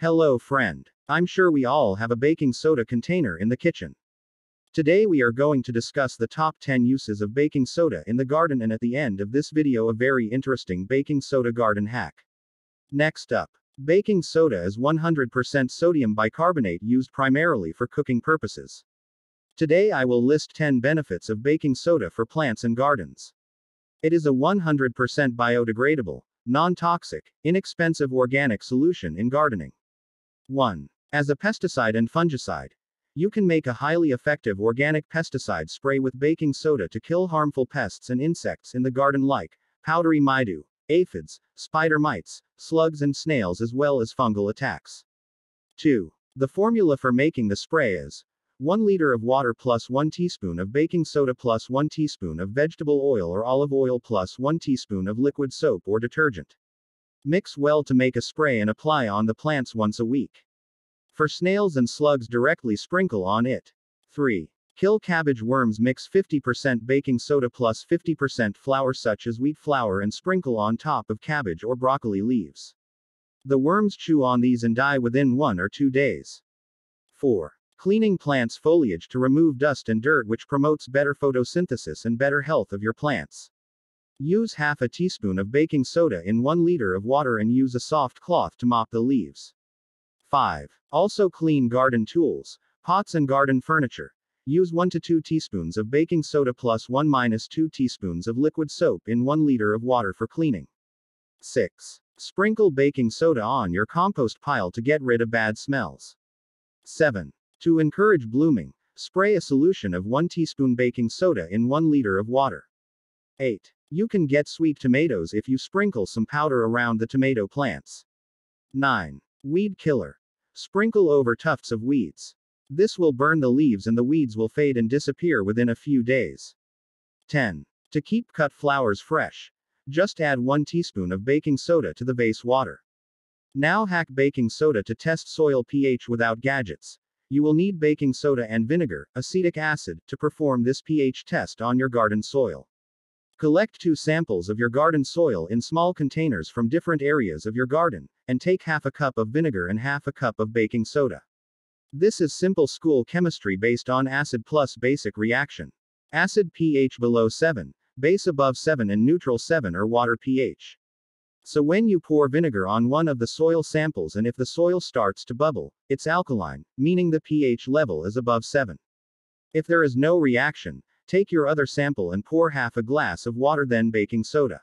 Hello friend. I'm sure we all have a baking soda container in the kitchen. Today we are going to discuss the top 10 uses of baking soda in the garden and at the end of this video a very interesting baking soda garden hack. Next up. Baking soda is 100% sodium bicarbonate used primarily for cooking purposes. Today I will list 10 benefits of baking soda for plants and gardens. It is a 100% biodegradable, non-toxic, inexpensive organic solution in gardening. 1. As a pesticide and fungicide, you can make a highly effective organic pesticide spray with baking soda to kill harmful pests and insects in the garden like powdery mildew, aphids, spider mites, slugs and snails as well as fungal attacks. 2. The formula for making the spray is 1 liter of water plus 1 teaspoon of baking soda plus 1 teaspoon of vegetable oil or olive oil plus 1 teaspoon of liquid soap or detergent. Mix well to make a spray and apply on the plants once a week. For snails and slugs directly sprinkle on it. 3. Kill cabbage worms mix 50% baking soda plus 50% flour such as wheat flour and sprinkle on top of cabbage or broccoli leaves. The worms chew on these and die within one or two days. 4. Cleaning plants foliage to remove dust and dirt which promotes better photosynthesis and better health of your plants. Use half a teaspoon of baking soda in 1 liter of water and use a soft cloth to mop the leaves. 5. Also clean garden tools, pots and garden furniture. Use 1 to 2 teaspoons of baking soda plus 1 minus 2 teaspoons of liquid soap in 1 liter of water for cleaning. 6. Sprinkle baking soda on your compost pile to get rid of bad smells. 7. To encourage blooming, spray a solution of 1 teaspoon baking soda in 1 liter of water. 8. You can get sweet tomatoes if you sprinkle some powder around the tomato plants. 9. Weed killer. Sprinkle over tufts of weeds. This will burn the leaves and the weeds will fade and disappear within a few days. 10. To keep cut flowers fresh, just add 1 teaspoon of baking soda to the vase water. Now hack baking soda to test soil pH without gadgets. You will need baking soda and vinegar, acetic acid, to perform this pH test on your garden soil. Collect two samples of your garden soil in small containers from different areas of your garden, and take half a cup of vinegar and half a cup of baking soda. This is simple school chemistry based on acid plus basic reaction. Acid pH below 7, base above 7 and neutral 7 or water pH. So when you pour vinegar on one of the soil samples and if the soil starts to bubble, it's alkaline, meaning the pH level is above 7. If there is no reaction, take your other sample and pour half a glass of water then baking soda.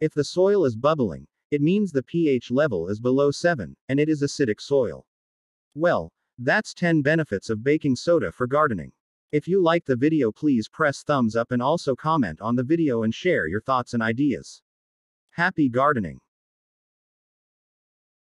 If the soil is bubbling, it means the pH level is below 7, and it is acidic soil. Well, that's 10 benefits of baking soda for gardening. If you like the video please press thumbs up and also comment on the video and share your thoughts and ideas. Happy gardening!